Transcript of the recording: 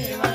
Yeah.